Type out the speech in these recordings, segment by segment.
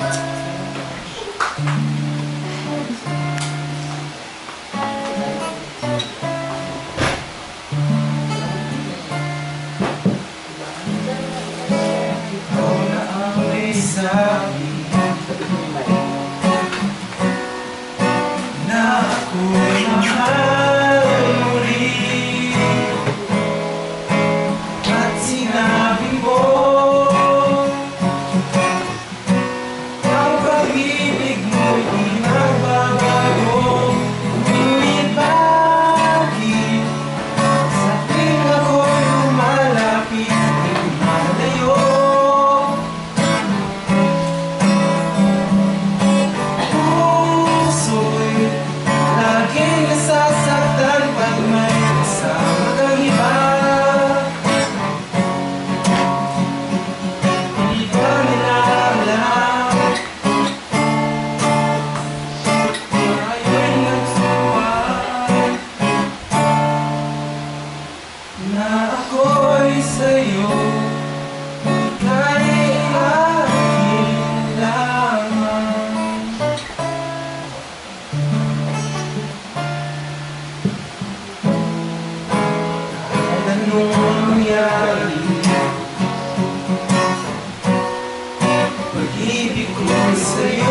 Bye. e cruz, Senhor.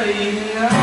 Maria.